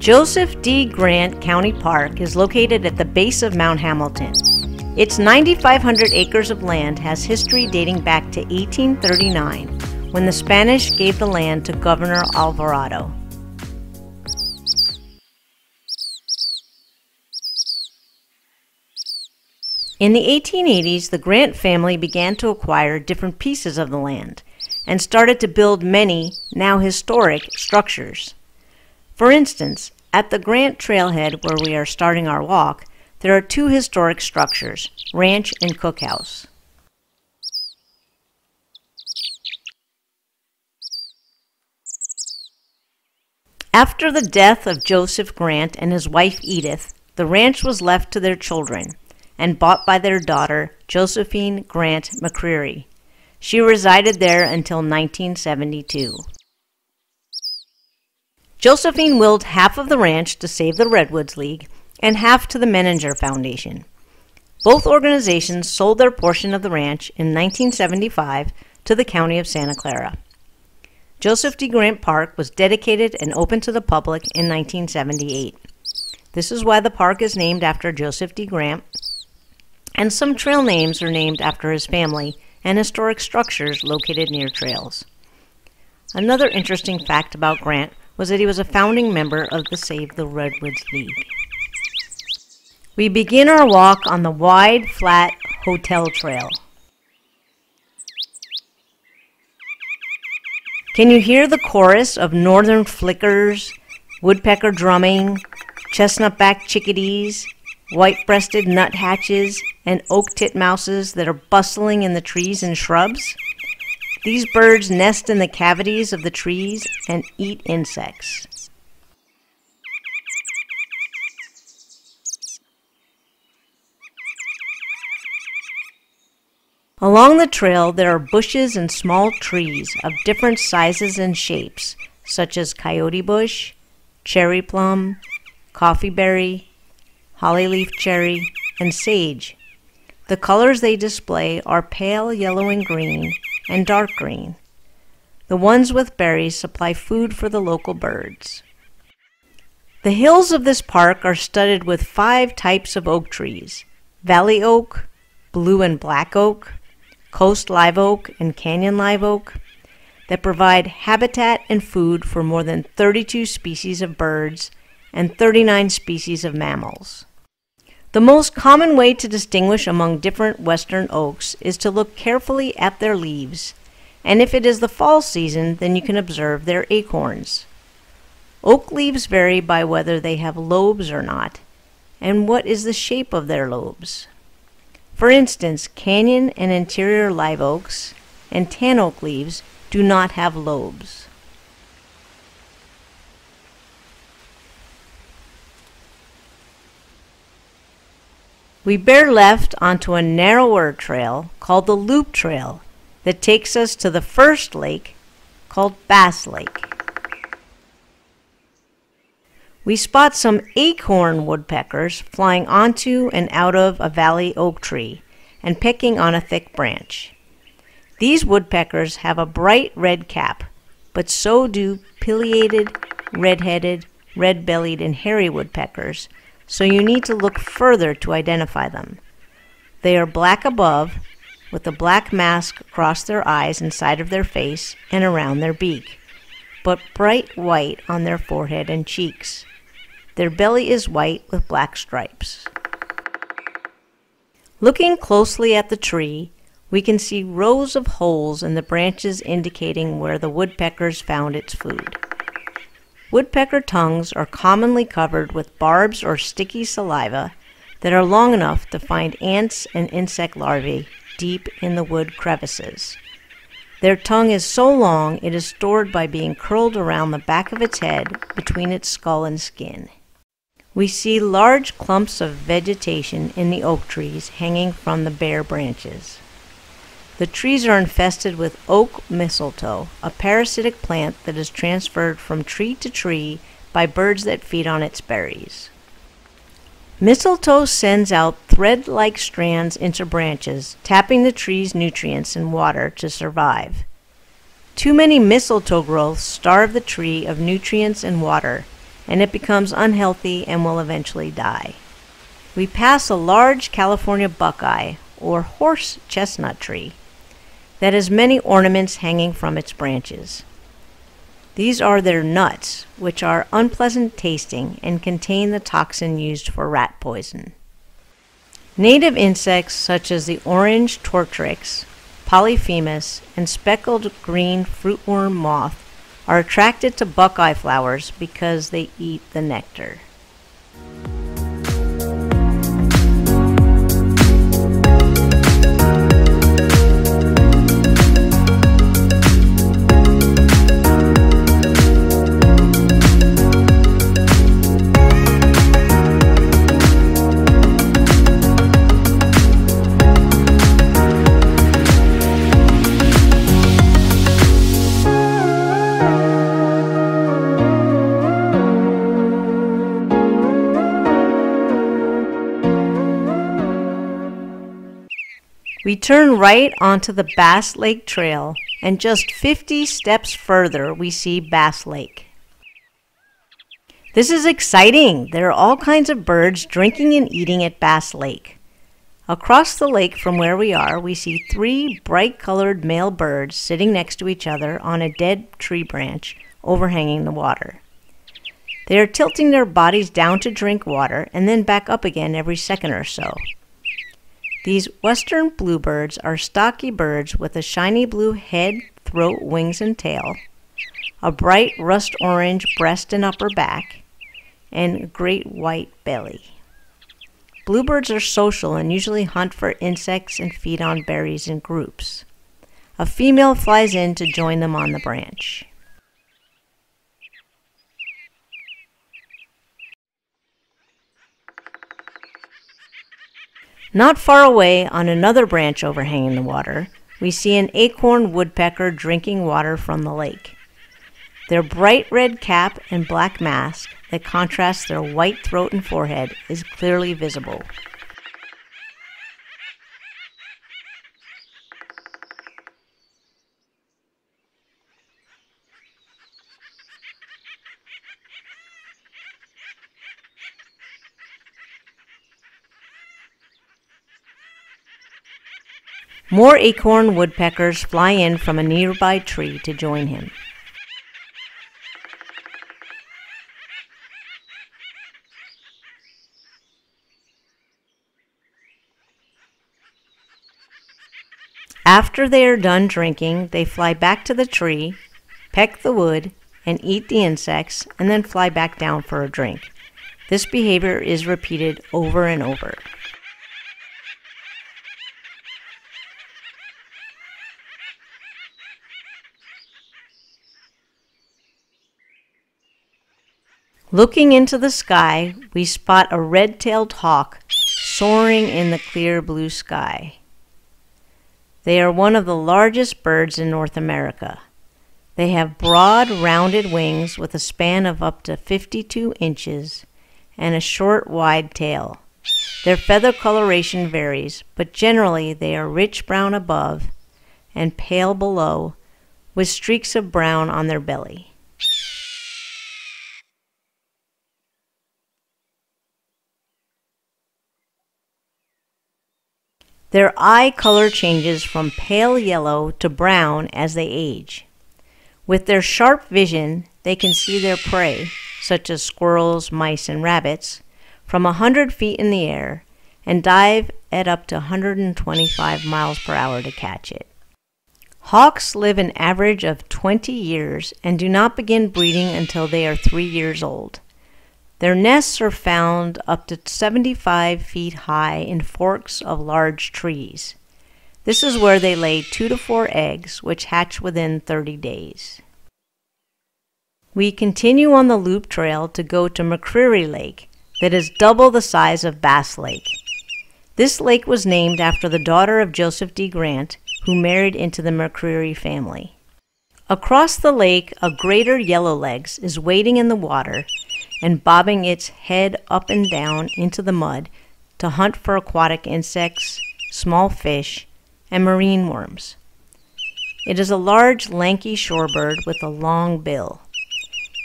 Joseph D. Grant County Park is located at the base of Mount Hamilton. Its 9,500 acres of land has history dating back to 1839, when the Spanish gave the land to Governor Alvarado. In the 1880s, the Grant family began to acquire different pieces of the land and started to build many, now historic, structures. For instance, at the Grant Trailhead where we are starting our walk, there are two historic structures, ranch and cookhouse. After the death of Joseph Grant and his wife Edith, the ranch was left to their children and bought by their daughter, Josephine Grant McCreary. She resided there until 1972. Josephine willed half of the ranch to save the Redwoods League and half to the Menninger Foundation. Both organizations sold their portion of the ranch in 1975 to the County of Santa Clara. Joseph D. Grant Park was dedicated and opened to the public in 1978. This is why the park is named after Joseph D. Grant, and some trail names are named after his family and historic structures located near trails. Another interesting fact about Grant was that he was a founding member of the Save the Redwoods League. We begin our walk on the wide, flat hotel trail. Can you hear the chorus of northern flickers, woodpecker drumming, chestnut-backed chickadees, white-breasted nuthatches, and oak titmouses that are bustling in the trees and shrubs? These birds nest in the cavities of the trees and eat insects. Along the trail, there are bushes and small trees of different sizes and shapes, such as coyote bush, cherry plum, coffeeberry, hollyleaf cherry, and sage. The colors they display are pale yellow and green and dark green. The ones with berries supply food for the local birds. The hills of this park are studded with five types of oak trees valley oak, blue and black oak, coast live oak, and canyon live oak that provide habitat and food for more than 32 species of birds and 39 species of mammals. The most common way to distinguish among different western oaks is to look carefully at their leaves, and if it is the fall season, then you can observe their acorns. Oak leaves vary by whether they have lobes or not, and what is the shape of their lobes. For instance, canyon and interior live oaks and tan oak leaves do not have lobes. We bear left onto a narrower trail called the Loop Trail that takes us to the first lake called Bass Lake. We spot some acorn woodpeckers flying onto and out of a valley oak tree and pecking on a thick branch. These woodpeckers have a bright red cap, but so do pileated, red-headed, red-bellied, and hairy woodpeckers so you need to look further to identify them. They are black above, with a black mask across their eyes and side of their face and around their beak, but bright white on their forehead and cheeks. Their belly is white with black stripes. Looking closely at the tree, we can see rows of holes in the branches indicating where the woodpeckers found its food. Woodpecker tongues are commonly covered with barbs or sticky saliva that are long enough to find ants and insect larvae deep in the wood crevices. Their tongue is so long it is stored by being curled around the back of its head between its skull and skin. We see large clumps of vegetation in the oak trees hanging from the bare branches. The trees are infested with oak mistletoe, a parasitic plant that is transferred from tree to tree by birds that feed on its berries. Mistletoe sends out thread like strands into branches, tapping the tree's nutrients and water to survive. Too many mistletoe growths starve the tree of nutrients and water, and it becomes unhealthy and will eventually die. We pass a large California buckeye, or horse chestnut tree, that has many ornaments hanging from its branches. These are their nuts, which are unpleasant tasting and contain the toxin used for rat poison. Native insects such as the orange tortrix, polyphemus, and speckled green fruitworm moth are attracted to buckeye flowers because they eat the nectar. Turn right onto the Bass Lake Trail, and just 50 steps further, we see Bass Lake. This is exciting. There are all kinds of birds drinking and eating at Bass Lake. Across the lake from where we are, we see three bright colored male birds sitting next to each other on a dead tree branch overhanging the water. They are tilting their bodies down to drink water and then back up again every second or so. These western bluebirds are stocky birds with a shiny blue head, throat, wings, and tail, a bright rust orange breast and upper back, and a great white belly. Bluebirds are social and usually hunt for insects and feed on berries in groups. A female flies in to join them on the branch. Not far away, on another branch overhanging the water, we see an acorn woodpecker drinking water from the lake. Their bright red cap and black mask that contrasts their white throat and forehead is clearly visible. More acorn woodpeckers fly in from a nearby tree to join him. After they are done drinking, they fly back to the tree, peck the wood, and eat the insects, and then fly back down for a drink. This behavior is repeated over and over. Looking into the sky, we spot a red tailed hawk soaring in the clear blue sky. They are one of the largest birds in North America. They have broad, rounded wings with a span of up to 52 inches and a short, wide tail. Their feather coloration varies, but generally they are rich brown above and pale below, with streaks of brown on their belly. Their eye color changes from pale yellow to brown as they age. With their sharp vision, they can see their prey, such as squirrels, mice, and rabbits, from a 100 feet in the air and dive at up to 125 miles per hour to catch it. Hawks live an average of 20 years and do not begin breeding until they are three years old. Their nests are found up to 75 feet high in forks of large trees. This is where they lay two to four eggs, which hatch within 30 days. We continue on the loop trail to go to McCreary Lake, that is double the size of Bass Lake. This lake was named after the daughter of Joseph D. Grant, who married into the McCreary family. Across the lake, a greater yellowlegs is wading in the water and bobbing its head up and down into the mud to hunt for aquatic insects, small fish, and marine worms. It is a large, lanky shorebird with a long bill.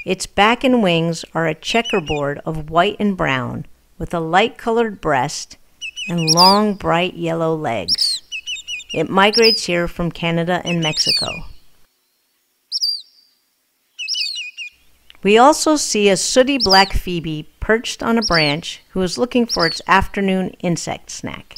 Its back and wings are a checkerboard of white and brown with a light colored breast and long bright yellow legs. It migrates here from Canada and Mexico. We also see a sooty black phoebe perched on a branch who is looking for its afternoon insect snack.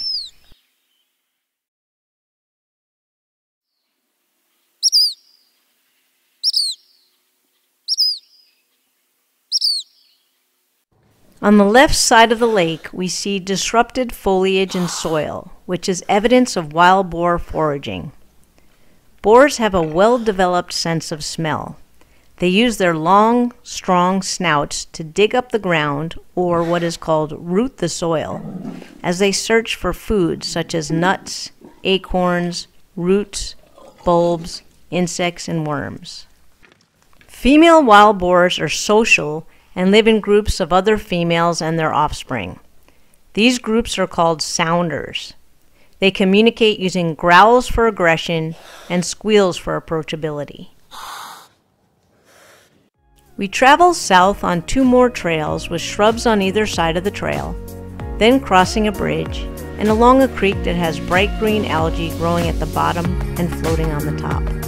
On the left side of the lake, we see disrupted foliage and soil, which is evidence of wild boar foraging. Boars have a well developed sense of smell. They use their long, strong snouts to dig up the ground, or what is called root the soil, as they search for food such as nuts, acorns, roots, bulbs, insects, and worms. Female wild boars are social and live in groups of other females and their offspring. These groups are called sounders. They communicate using growls for aggression and squeals for approachability. We travel south on two more trails with shrubs on either side of the trail, then crossing a bridge and along a creek that has bright green algae growing at the bottom and floating on the top.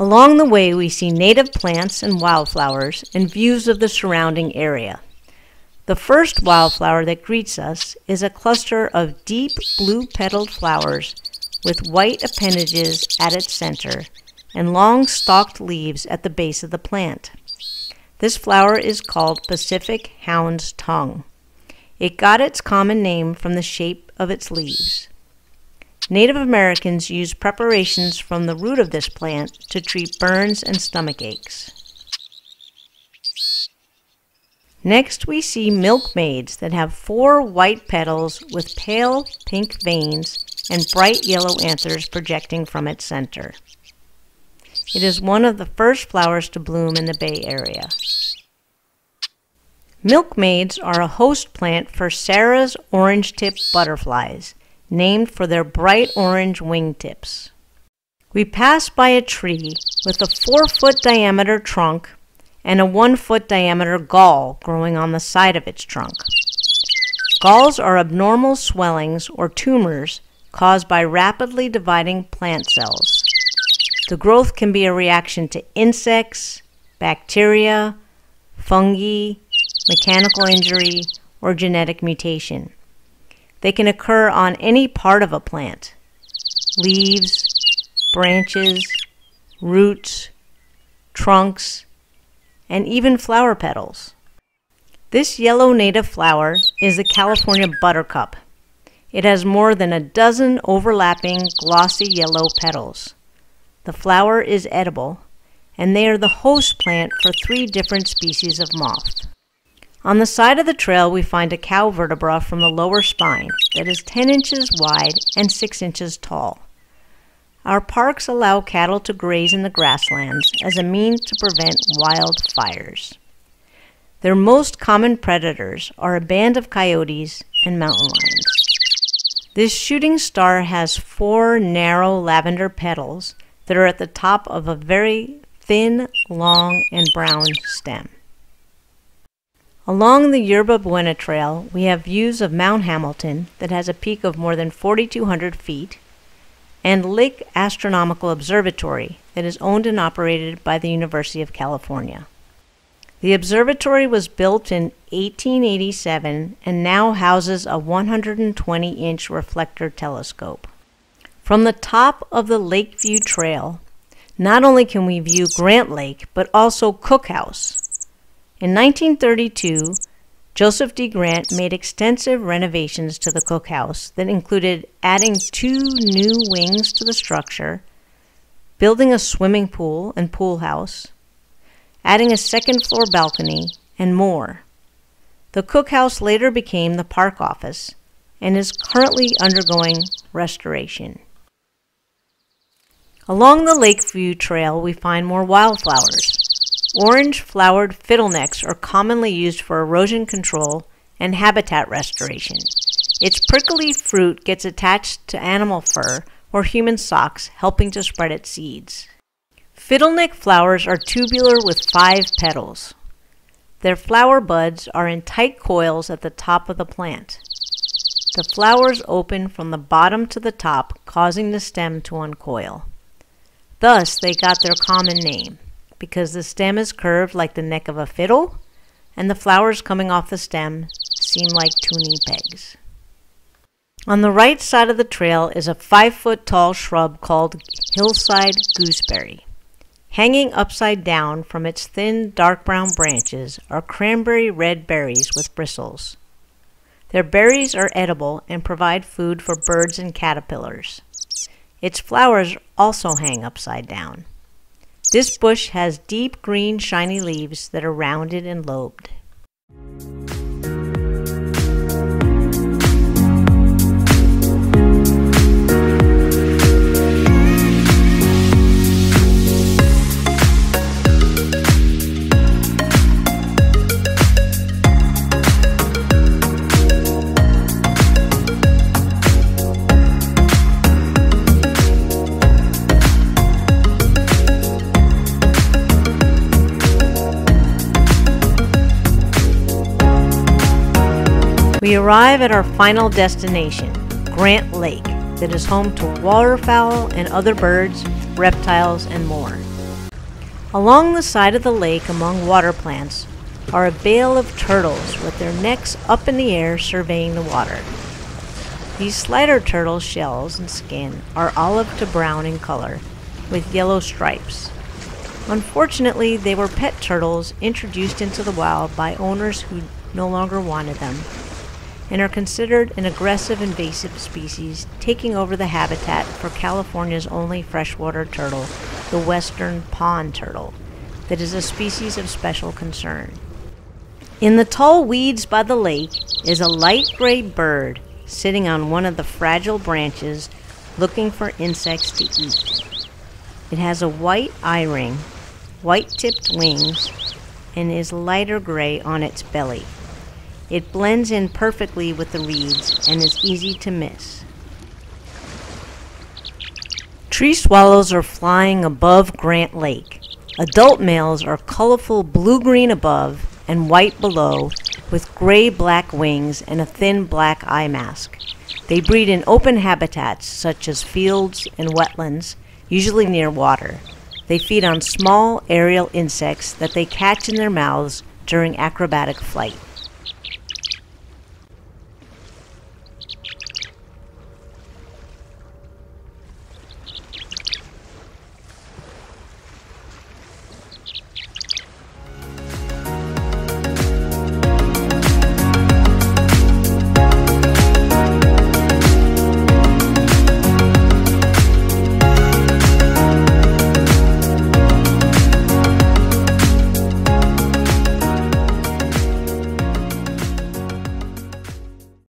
Along the way, we see native plants and wildflowers and views of the surrounding area. The first wildflower that greets us is a cluster of deep blue petaled flowers with white appendages at its center and long stalked leaves at the base of the plant. This flower is called Pacific Hound's Tongue. It got its common name from the shape of its leaves. Native Americans used preparations from the root of this plant to treat burns and stomach aches. Next, we see milkmaids that have four white petals with pale pink veins and bright yellow anthers projecting from its center. It is one of the first flowers to bloom in the Bay Area. Milkmaids are a host plant for Sara's orange tip butterflies named for their bright orange wingtips. We pass by a tree with a four foot diameter trunk and a one foot diameter gall growing on the side of its trunk. Galls are abnormal swellings or tumors caused by rapidly dividing plant cells. The growth can be a reaction to insects, bacteria, fungi, mechanical injury, or genetic mutation. They can occur on any part of a plant leaves, branches, roots, trunks, and even flower petals. This yellow native flower is the California buttercup. It has more than a dozen overlapping glossy yellow petals. The flower is edible, and they are the host plant for three different species of moth. On the side of the trail, we find a cow vertebra from the lower spine that is 10 inches wide and 6 inches tall. Our parks allow cattle to graze in the grasslands as a means to prevent wildfires. Their most common predators are a band of coyotes and mountain lions. This shooting star has four narrow lavender petals that are at the top of a very thin, long, and brown stem. Along the Yerba Buena Trail, we have views of Mount Hamilton that has a peak of more than 4,200 feet, and Lick Astronomical Observatory that is owned and operated by the University of California. The observatory was built in 1887 and now houses a 120 inch reflector telescope. From the top of the Lakeview Trail, not only can we view Grant Lake, but also Cook House, in 1932, Joseph D. Grant made extensive renovations to the cookhouse that included adding two new wings to the structure, building a swimming pool and pool house, adding a second floor balcony, and more. The cookhouse later became the park office and is currently undergoing restoration. Along the Lakeview Trail, we find more wildflowers. Orange flowered fiddlenecks are commonly used for erosion control and habitat restoration. Its prickly fruit gets attached to animal fur or human socks, helping to spread its seeds. Fiddleneck flowers are tubular with five petals. Their flower buds are in tight coils at the top of the plant. The flowers open from the bottom to the top, causing the stem to uncoil. Thus, they got their common name, because the stem is curved like the neck of a fiddle, and the flowers coming off the stem seem like tuning pegs. On the right side of the trail is a five foot tall shrub called hillside gooseberry. Hanging upside down from its thin dark brown branches are cranberry red berries with bristles. Their berries are edible and provide food for birds and caterpillars. Its flowers also hang upside down. This bush has deep green shiny leaves that are rounded and lobed. We arrive at our final destination, Grant Lake, that is home to waterfowl and other birds, reptiles, and more. Along the side of the lake among water plants are a bale of turtles with their necks up in the air surveying the water. These slider turtle shells and skin are olive to brown in color with yellow stripes. Unfortunately, they were pet turtles introduced into the wild by owners who no longer wanted them and are considered an aggressive invasive species, taking over the habitat for California's only freshwater turtle, the western pond turtle, that is a species of special concern. In the tall weeds by the lake is a light gray bird sitting on one of the fragile branches looking for insects to eat. It has a white eye ring, white tipped wings, and is lighter gray on its belly. It blends in perfectly with the reeds and is easy to miss. Tree swallows are flying above Grant Lake. Adult males are colorful blue green above and white below, with gray black wings and a thin black eye mask. They breed in open habitats such as fields and wetlands, usually near water. They feed on small aerial insects that they catch in their mouths during acrobatic flight.